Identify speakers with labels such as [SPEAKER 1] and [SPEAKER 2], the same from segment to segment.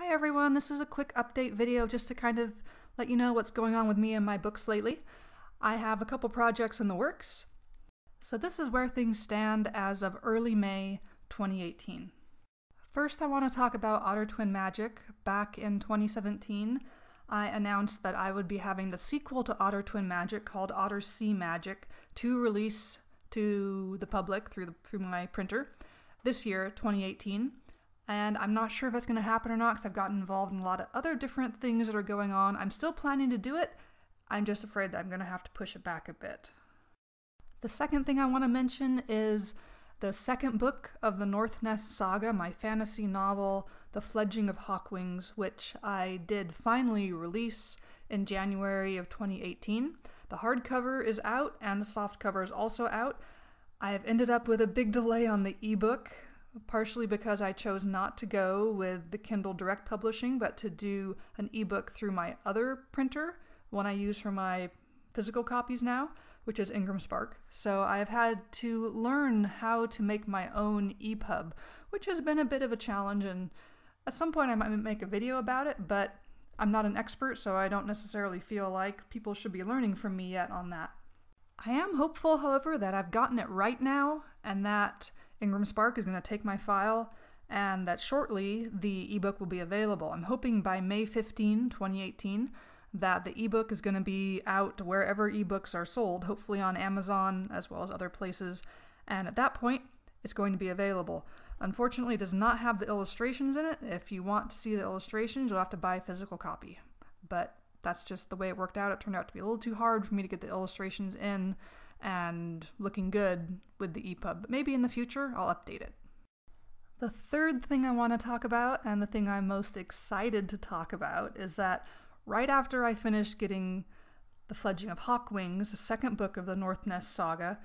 [SPEAKER 1] Hi everyone, this is a quick update video just to kind of let you know what's going on with me and my books lately. I have a couple projects in the works. So this is where things stand as of early May 2018. First I want to talk about Otter Twin Magic. Back in 2017 I announced that I would be having the sequel to Otter Twin Magic called Otter Sea Magic to release to the public through, the, through my printer this year, 2018 and I'm not sure if it's going to happen or not because I've gotten involved in a lot of other different things that are going on. I'm still planning to do it. I'm just afraid that I'm going to have to push it back a bit. The second thing I want to mention is the second book of the Northnest Saga, my fantasy novel, The Fledging of Hawkwings, which I did finally release in January of 2018. The hardcover is out and the softcover is also out. I have ended up with a big delay on the ebook partially because I chose not to go with the Kindle Direct Publishing, but to do an ebook through my other printer, one I use for my physical copies now, which is Ingram Spark. So I've had to learn how to make my own EPUB, which has been a bit of a challenge, and at some point I might make a video about it, but I'm not an expert, so I don't necessarily feel like people should be learning from me yet on that. I am hopeful, however, that I've gotten it right now, and that Ingram Spark is going to take my file and that shortly the ebook will be available. I'm hoping by May 15, 2018, that the ebook is going to be out wherever ebooks are sold, hopefully on Amazon as well as other places, and at that point it's going to be available. Unfortunately, it does not have the illustrations in it. If you want to see the illustrations, you'll have to buy a physical copy. But that's just the way it worked out. It turned out to be a little too hard for me to get the illustrations in and looking good with the EPUB. But maybe in the future I'll update it. The third thing I want to talk about, and the thing I'm most excited to talk about, is that right after I finished getting The Fledging of Hawkwings, the second book of the Northnest saga,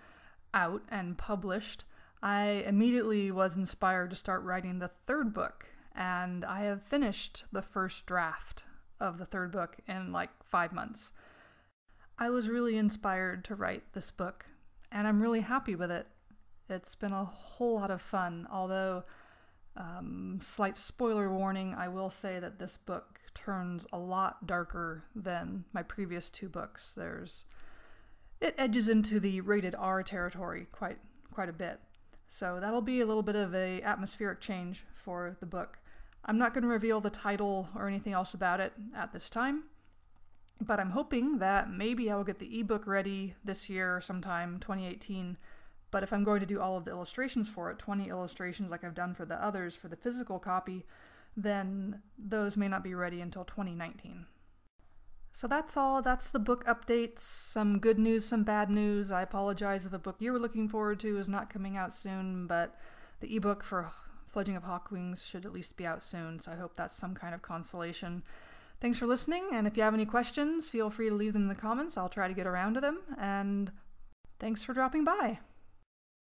[SPEAKER 1] out and published, I immediately was inspired to start writing the third book, and I have finished the first draft of the third book in like five months. I was really inspired to write this book, and I'm really happy with it. It's been a whole lot of fun, although, um, slight spoiler warning, I will say that this book turns a lot darker than my previous two books. There's it edges into the rated R territory quite quite a bit. So that'll be a little bit of a atmospheric change for the book. I'm not going to reveal the title or anything else about it at this time, but I'm hoping that maybe I will get the ebook ready this year sometime, 2018. But if I'm going to do all of the illustrations for it, 20 illustrations like I've done for the others for the physical copy, then those may not be ready until 2019. So that's all. That's the book updates. Some good news, some bad news. I apologize if a book you were looking forward to is not coming out soon, but the ebook for Fledging of Hawkwings should at least be out soon, so I hope that's some kind of consolation. Thanks for listening, and if you have any questions, feel free to leave them in the comments. I'll try to get around to them, and thanks for dropping by.